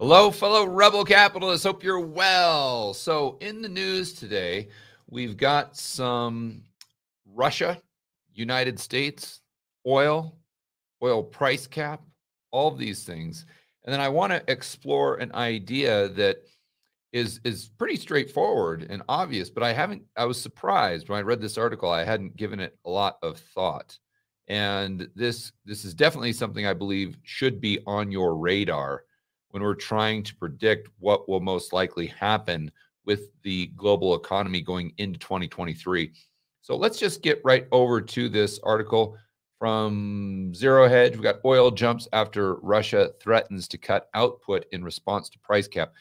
Hello, fellow rebel capitalists. Hope you're well. So, in the news today, we've got some Russia, United States, oil, oil price cap, all of these things. And then I want to explore an idea that is is pretty straightforward and obvious, but I haven't I was surprised when I read this article. I hadn't given it a lot of thought. And this this is definitely something I believe should be on your radar when we're trying to predict what will most likely happen with the global economy going into 2023. So let's just get right over to this article from Zero Hedge. We've got oil jumps after Russia threatens to cut output in response to price cap.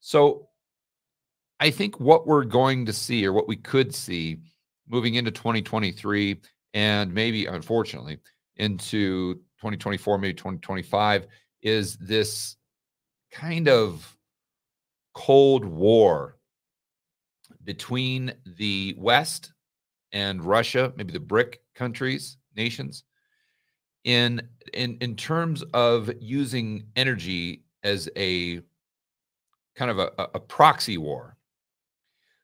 So I think what we're going to see, or what we could see moving into 2023, and maybe unfortunately into 2024, maybe 2025, is this kind of cold war between the West and Russia, maybe the BRIC countries, nations, in in in terms of using energy as a kind of a, a proxy war.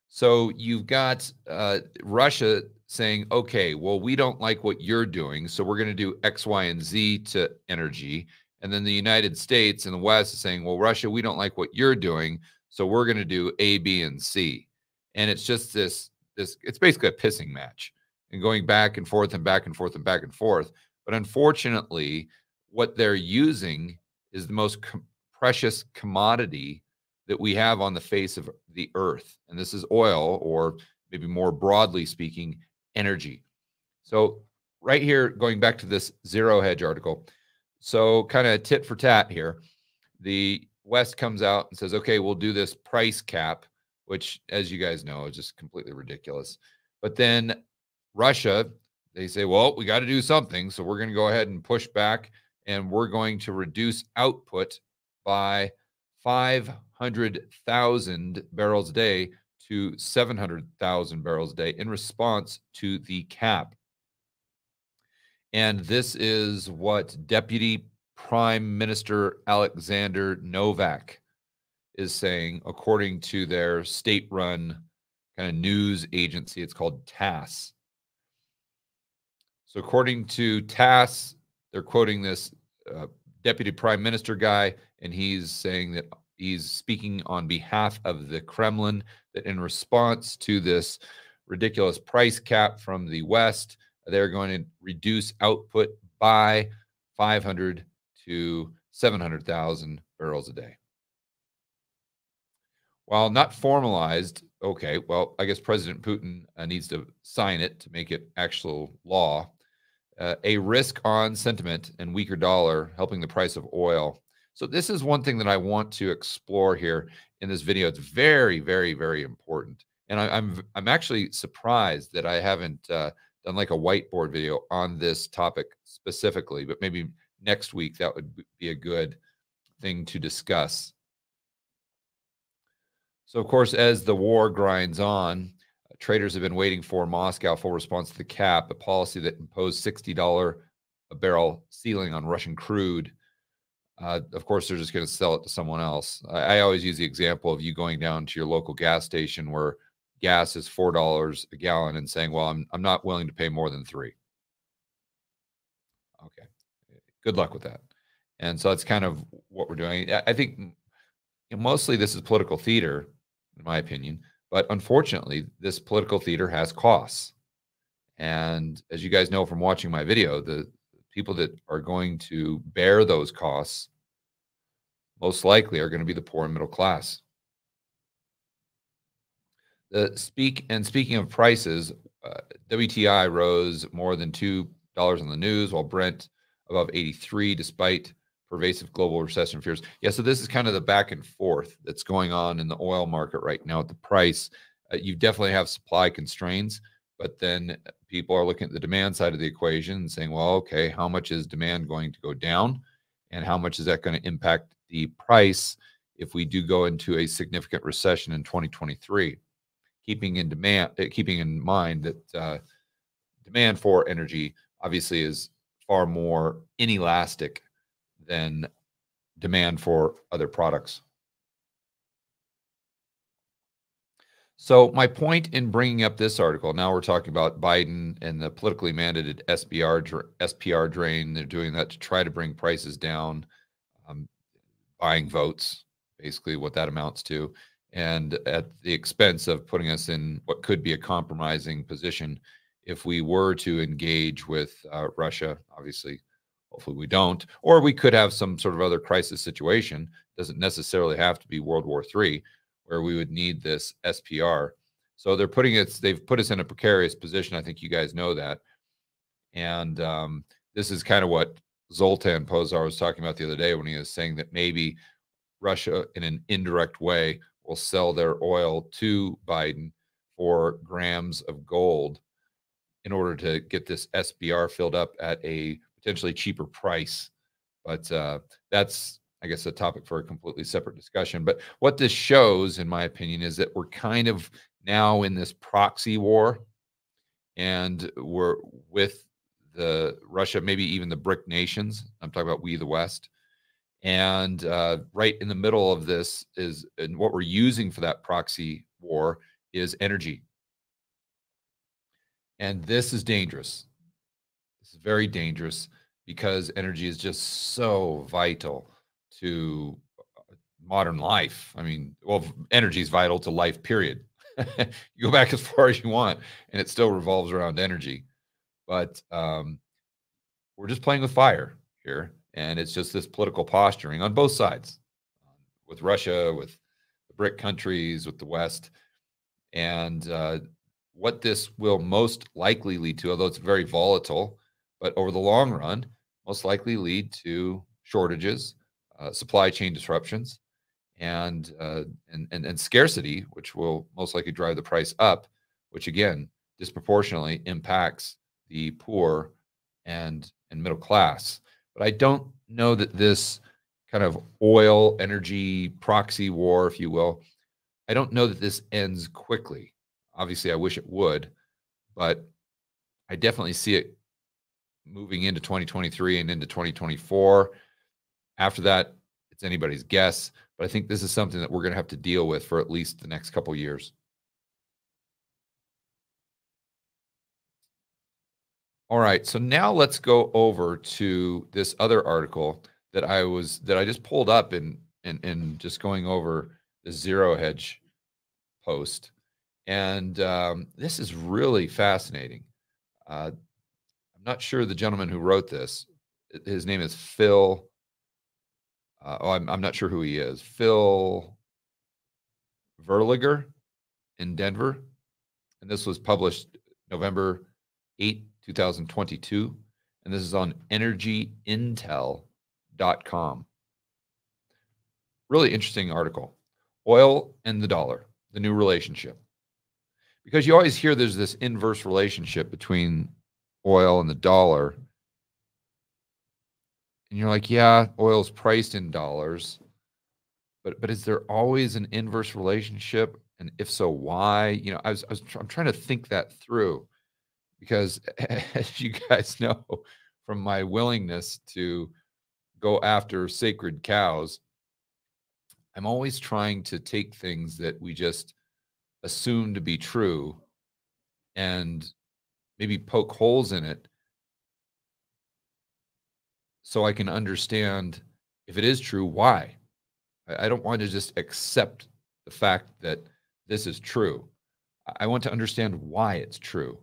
So you've got uh, Russia saying, okay, well, we don't like what you're doing, so we're going to do X, Y, and Z to energy. And then the United States and the West is saying, well, Russia, we don't like what you're doing, so we're going to do A, B, and C. And it's just this, this, it's basically a pissing match and going back and forth and back and forth and back and forth. But unfortunately, what they're using is the most com- precious commodity that we have on the face of the earth. And this is oil, or maybe more broadly speaking, energy. So, right here, going back to this zero hedge article, so, kind of tit for tat here. The West comes out and says, okay, we'll do this price cap, which, as you guys know, is just completely ridiculous. But then Russia, they say, well, we got to do something. So, we're going to go ahead and push back and we're going to reduce output by 500,000 barrels a day to 700,000 barrels a day in response to the cap. And this is what Deputy Prime Minister Alexander Novak is saying, according to their state run kind of news agency. It's called TASS. So, according to TASS, they're quoting this uh, Deputy Prime Minister guy, and he's saying that he's speaking on behalf of the Kremlin that in response to this ridiculous price cap from the West, they're going to reduce output by 500 to 700,000 barrels a day. While not formalized, okay, well, I guess President Putin uh, needs to sign it to make it actual law. Uh, a risk on sentiment and weaker dollar helping the price of oil. So this is one thing that I want to explore here in this video. It's very, very, very important, and I, am I'm, I'm actually surprised that I haven't uh, done like a whiteboard video on this topic specifically, but maybe next week that would be a good thing to discuss. So, of course, as the war grinds on, traders have been waiting for Moscow full response to the cap, a policy that imposed $60 a barrel ceiling on Russian crude. Uh, of course, they're just going to sell it to someone else. I, I always use the example of you going down to your local gas station where gas is four dollars a gallon and saying, "Well, I'm I'm not willing to pay more than three. Okay, good luck with that. And so that's kind of what we're doing. I think mostly this is political theater, in my opinion. But unfortunately, this political theater has costs. And as you guys know from watching my video, the people that are going to bear those costs most likely are going to be the poor and middle class. Speak and speaking of prices, uh, WTI rose more than two dollars on the news, while Brent above 83, despite pervasive global recession fears. Yeah, so this is kind of the back and forth that's going on in the oil market right now at the price. Uh, you definitely have supply constraints, but then people are looking at the demand side of the equation and saying, well, okay, how much is demand going to go down? And how much is that going to impact the price if we do go into a significant recession in 2023? Keeping in demand, uh, keeping in mind that uh, demand for energy obviously is far more inelastic than demand for other products. So my point in bringing up this article, now we're talking about Biden and the politically mandated SBR SPR drain. They're doing that to try to bring prices down, um, buying votes, basically what that amounts to, and at the expense of putting us in what could be a compromising position if we were to engage with uh, Russia. Obviously, hopefully we don't, or we could have some sort of other crisis situation. Doesn't necessarily have to be World War III where we would need this SPR. So they're putting it, they've put us in a precarious position. I think you guys know that. And um, this is kind of what Zoltan Pozsar was talking about the other day when he was saying that maybe Russia, in an indirect way, will sell their oil to Biden for grams of gold in order to get this SBR filled up at a potentially cheaper price. But uh, that's I guess a topic for a completely separate discussion. But what this shows, in my opinion, is that we're kind of now in this proxy war, and we're with the Russia, maybe even the BRIC nations. I'm talking about we, the West. And uh, right in the middle of this is, and what we're using for that proxy war is energy. And this is dangerous. This is very dangerous because energy is just so vital to uh, modern life. I mean, well, energy is vital to life, period. you go back as far as you want, and it still revolves around energy. But um, we're just playing with fire here. And it's just this political posturing on both sides with Russia, with the BRIC countries, with the West. And uh, what this will most likely lead to, although it's very volatile, but over the long run, most likely lead to shortages, uh, supply chain disruptions and, uh, and, and and scarcity, which will most likely drive the price up, which again disproportionately impacts the poor and and middle class. But I don't know that this kind of oil energy proxy war, if you will, I don't know that this ends quickly. Obviously, I wish it would, but I definitely see it moving into 2023 and into 2024 after that, it's anybody's guess. But I think this is something that we're going to have to deal with for at least the next couple years. All right, so now let's go over to this other article that I was that I just pulled up and and and just going over the zero hedge post, and um, this is really fascinating. Uh, I'm not sure the gentleman who wrote this. His name is Phil uh, oh, I'm, I'm not sure who he is. Phil Verleger in Denver. And this was published November 8, 2022. And this is on energyintel.com. Really interesting article. Oil and the dollar, the new relationship. Because you always hear there's this inverse relationship between oil and the dollar and you're like, yeah, oil's priced in dollars, but but is there always an inverse relationship? And if so, why? You know, I was, I was I'm trying to think that through because as you guys know from my willingness to go after sacred cows, I'm always trying to take things that we just assume to be true and maybe poke holes in it so I can understand if it is true, why. I, don't want to just accept the fact that this is true. I want to understand why it's true.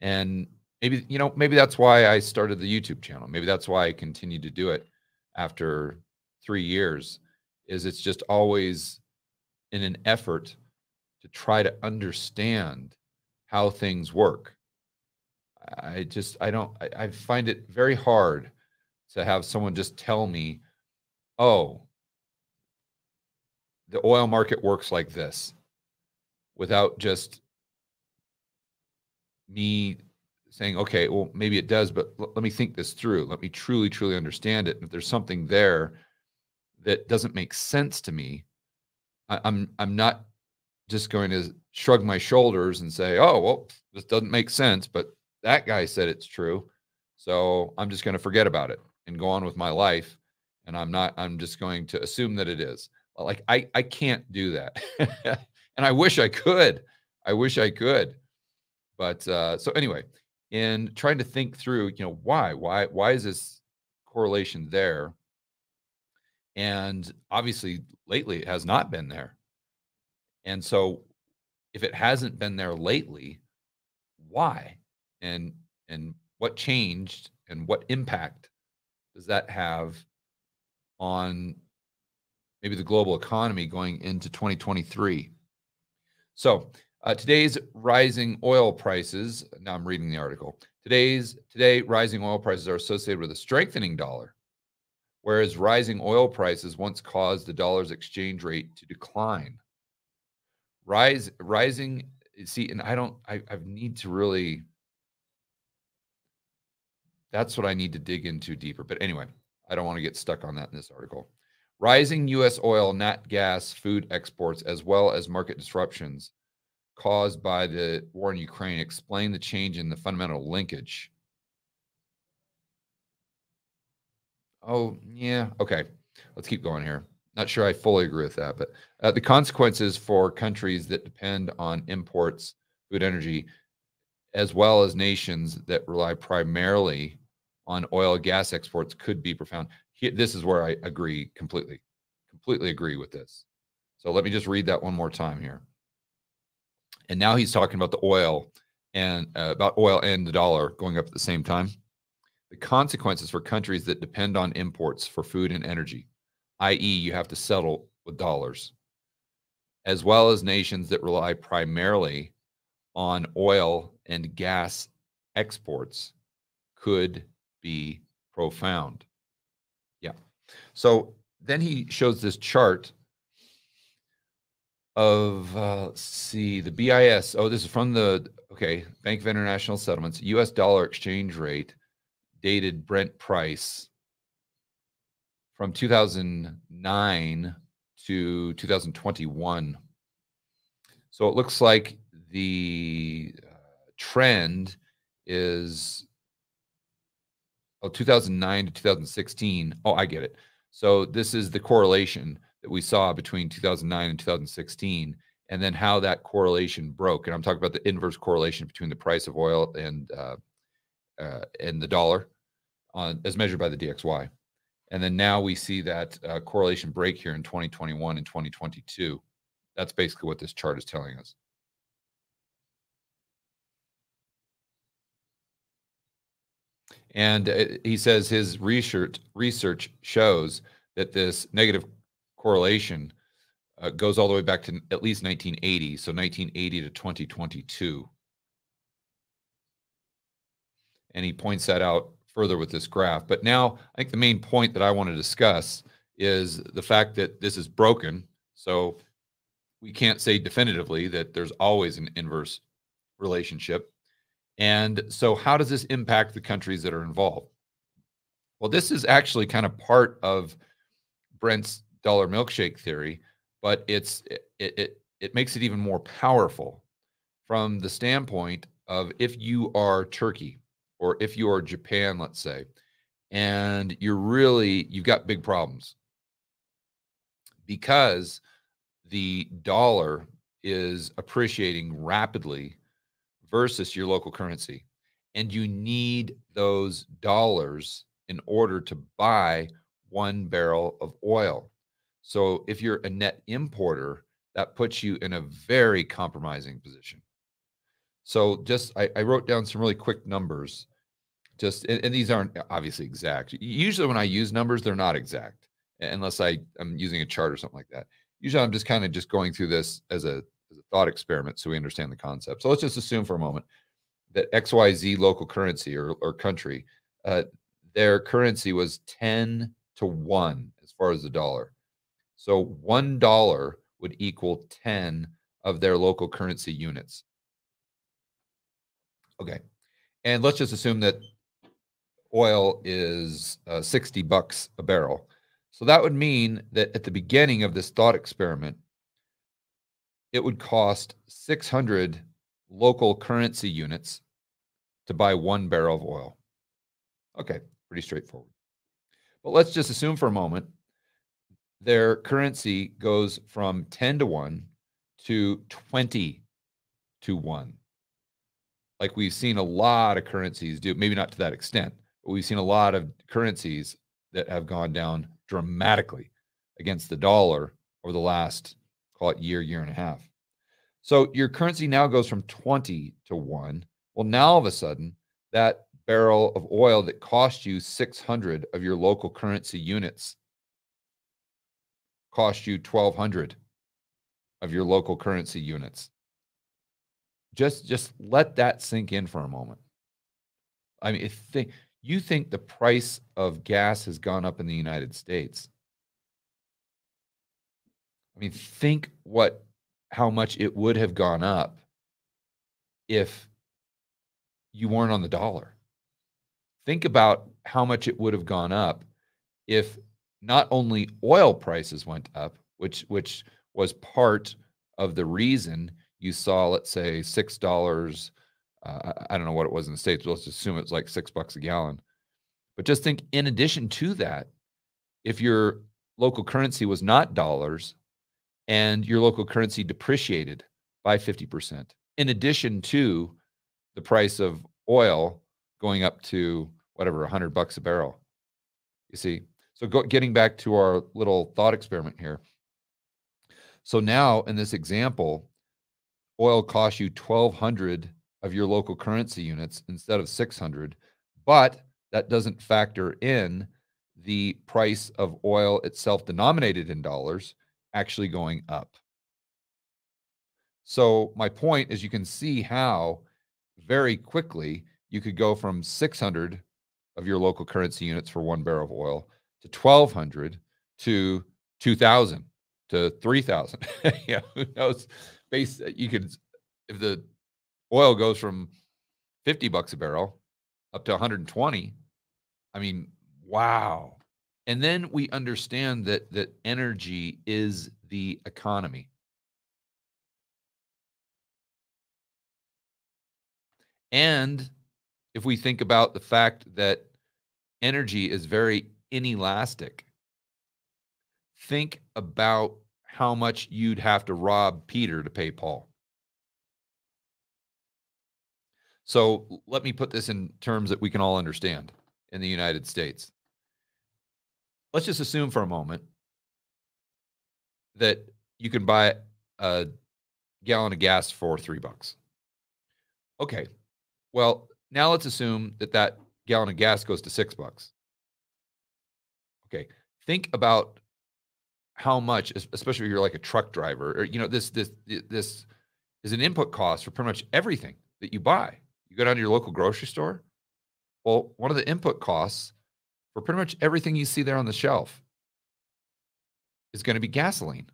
And maybe, you know, maybe that's why I started the YouTube channel. Maybe that's why I continue to do it after three years, is it's just always in an effort to try to understand how things work. I just, I don't, I, I find it very hard to have someone just tell me, oh, the oil market works like this without just me saying, okay, well, maybe it does, but l- let me think this through. Let me truly, truly understand it. And if there's something there that doesn't make sense to me, I- I'm I'm not just going to shrug my shoulders and say, oh, well, this doesn't make sense, but that guy said it's true. So I'm just going to forget about it and go on with my life and I'm not. I'm just going to assume that it is. Like I I can't do that, and I wish I could. I wish I could, but uh, so anyway, in trying to think through, you know, why why why is this correlation there? And obviously, lately it has not been there. And so, if it hasn't been there lately, why? And and what changed and what impact does that have on maybe the global economy going into 2023? So, uh, today's rising oil prices, now I'm reading the article. Today's today rising oil prices are associated with a strengthening dollar, whereas rising oil prices once caused the dollar's exchange rate to decline. Rise rising see and I don't I I need to really that's what I need to dig into deeper. But anyway, I don't want to get stuck on that in this article. Rising U.S. oil, nat gas, food exports, as well as market disruptions caused by the war in Ukraine explain the change in the fundamental linkage. Oh, yeah. Okay. Let's keep going here. Not sure I fully agree with that, but uh, the consequences for countries that depend on imports, food, energy, as well as nations that rely primarily on oil and gas exports could be profound. this is where I agree completely, completely agree with this. So let me just read that one more time here. And now he's talking about the oil and uh, about oil and the dollar going up at the same time. The consequences for countries that depend on imports for food and energy, i.e., you have to settle with dollars, as well as nations that rely primarily on oil and gas exports, could be profound. Yeah. So then he shows this chart of uh, let's see the BIS. Oh, this is from the okay Bank of International Settlements. U.S. dollar exchange rate dated Brent price from 2009 to 2021. So it looks like the uh, trend is oh 2009 to 2016. Oh, I get it. So this is the correlation that we saw between 2009 and 2016 and then how that correlation broke and i'm talking about the inverse correlation between the price of oil and uh, uh, and the dollar on as measured by the dxy and then now we see that uh, correlation break here in 2021 and 2022 that's basically what this chart is telling us. And uh, he says his research research shows that this negative correlation uh, goes all the way back to at least 1980, so 1980 to 2022. And he points that out further with this graph. But now I think the main point that I want to discuss is the fact that this is broken. So we can't say definitively that there's always an inverse relationship. And so, how does this impact the countries that are involved? Well, this is actually kind of part of Brent's dollar milkshake theory, but it's it, it it makes it even more powerful from the standpoint of if you are Turkey or if you are Japan, let's say, and you're really you've got big problems. Because the dollar is appreciating rapidly versus your local currency and you need those dollars in order to buy one barrel of oil so if you're a net importer, that puts you in a very compromising position. So just I, I wrote down some really quick numbers. Just and, and, these aren't obviously exact. Usually when I use numbers, they're not exact unless I am using a chart or something like that. Usually I'm just kind of just going through this as a, as a thought experiment so we understand the concept. So let's just assume for a moment that XYZ local currency or, or country, uh, their currency was 10 to 1 as far as the dollar. So $1 would equal 10 of their local currency units. Okay. And let's just assume that oil is uh, 60 bucks a barrel. So that would mean that at the beginning of this thought experiment, it would cost 600 local currency units to buy one barrel of oil. Okay, pretty straightforward. But let's just assume for a moment their currency goes from 10 to 1 to 20 to 1. Like we've seen a lot of currencies do, maybe not to that extent, but we've seen a lot of currencies that have gone down dramatically against the dollar over the last, call it year, year and a half. So your currency now goes from 20 to 1. Well, now all of a sudden, that barrel of oil that cost you 600 of your local currency units cost you 1200 of your local currency units. Just just let that sink in for a moment. I mean, if think, you think the price of gas has gone up in the United States. I mean, think what how much it would have gone up if you weren't on the dollar. Think about how much it would have gone up if not only oil prices went up, which which was part of the reason you saw, let's say, six dollars. Uh, I don't know what it was in the states. But let's assume it's like six bucks a gallon. But just think, in addition to that, if your local currency was not dollars, and your local currency depreciated by fifty percent, in addition to the price of oil going up to whatever 100 bucks a barrel. You see, so go, getting back to our little thought experiment here. So now in this example, oil costs you 1200 of your local currency units instead of 600, but that doesn't factor in the price of oil itself denominated in dollars actually going up. So my point is you can see how very quickly you could go from 600 of your local currency units for one barrel of oil to 1200 to 2000 to 3000 yeah who knows? Base uh, you could if the oil goes from 50 bucks a barrel up to 120 i mean wow. And then we understand that that energy is the economy. And if we think about the fact that energy is very inelastic. Think about how much you'd have to rob Peter to pay Paul. So let me put this in terms that we can all understand in the United States. Let's just assume for a moment that you can buy a gallon of gas for three bucks. Okay. Well, now let's assume that that gallon of gas goes to six bucks. Think about how much, especially if you're like a truck driver, or you know, this this this is an input cost for pretty much everything that you buy. You go down to your local grocery store. Well, one of the input costs for pretty much everything you see there on the shelf is going to be gasoline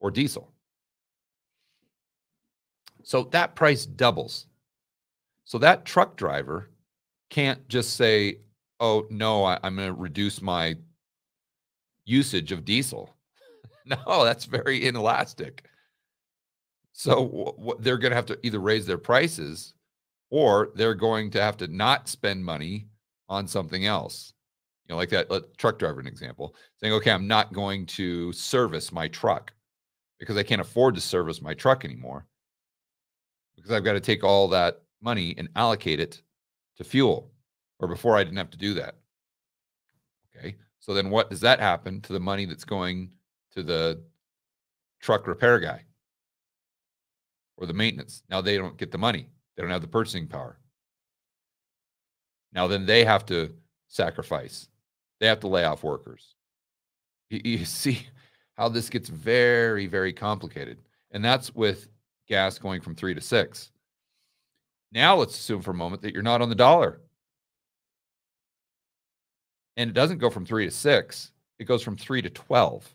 or diesel. So that price doubles. So that truck driver can't just say, oh, no, I, am going to reduce my usage of diesel. no, that's very inelastic. So they're going to have to either raise their prices or they're going to have to not spend money on something else. You know, like that truck driver, an example, saying, okay, I'm not going to service my truck because I can't afford to service my truck anymore because I've got to take all that money and allocate it to fuel. Or before I didn't have to do that. Okay. So then what does that happen to the money that's going to the truck repair guy or the maintenance? Now they don't get the money. They don't have the purchasing power. Now then they have to sacrifice. They have to lay off workers. You, you see how this gets very, very complicated. And that's with gas going from three to six. Now let's assume for a moment that you're not on the dollar. And it doesn't go from three to six, it goes from three to 12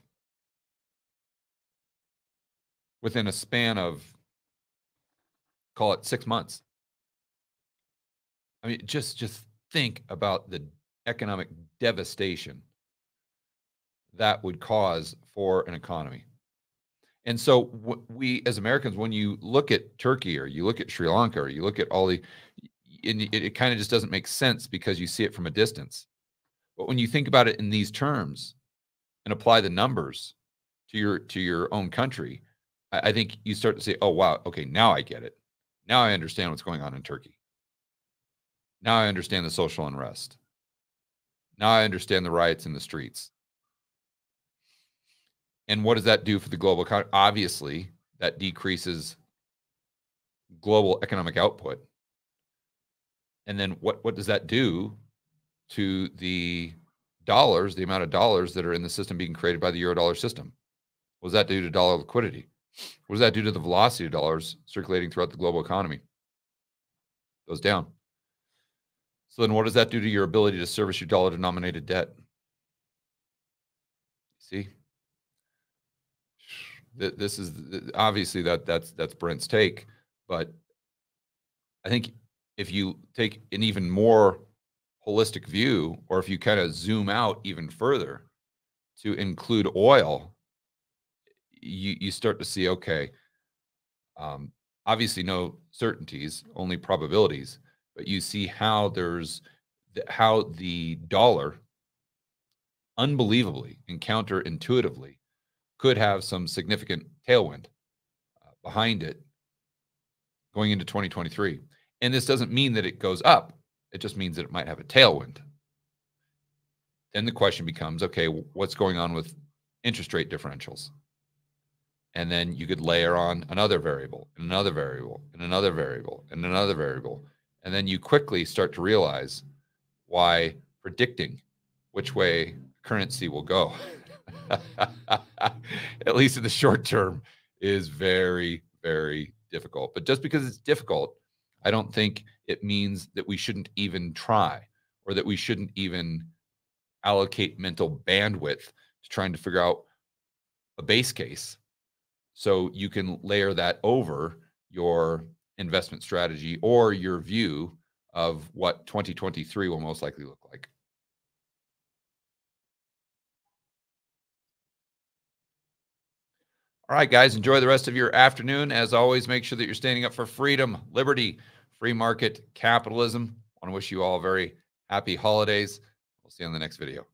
within a span of, call it six months. I mean, just just think about the economic devastation that would cause for an economy. And so we as Americans, when you look at Turkey or you look at Sri Lanka or you look at all the, it, it kind of just doesn't make sense because you see it from a distance. But when you think about it in these terms and apply the numbers to your to your own country, I, I think you start to say, "Oh wow, okay, now I get it. Now I understand what's going on in Turkey. Now I understand the social unrest. Now I understand the riots in the streets. And what does that do for the global economy? Obviously, that decreases global economic output. And then what, what does that do to the dollars, the amount of dollars that are in the system being created by the euro dollar system? Does that do to dollar liquidity? What does that do to the velocity of dollars circulating throughout the global economy? Goes down. So then what does that do to your ability to service your dollar denominated debt? See? This is obviously that that's that's Brent's take, but I think if you take an even more holistic view, or if you kind of zoom out even further to include oil, you you start to see okay, um, obviously no certainties, only probabilities, but you see how there's how the dollar unbelievably and counterintuitively could have some significant tailwind uh, behind it going into 2023. And this doesn't mean that it goes up. It just means that it might have a tailwind. Then the question becomes, okay, what's going on with interest rate differentials? And then you could layer on another variable, and another variable, and another variable, and another variable. And then you quickly start to realize why predicting which way currency will go, at least in the short term, is very, very difficult. But just because it's difficult, I don't think it means that we shouldn't even try or that we shouldn't even allocate mental bandwidth to trying to figure out a base case so you can layer that over your investment strategy or your view of what 2023 will most likely look like. All right, guys, enjoy the rest of your afternoon. As always, make sure that you're standing up for freedom, liberty, free market capitalism. I want to wish you all very happy holidays. We'll see you on the next video.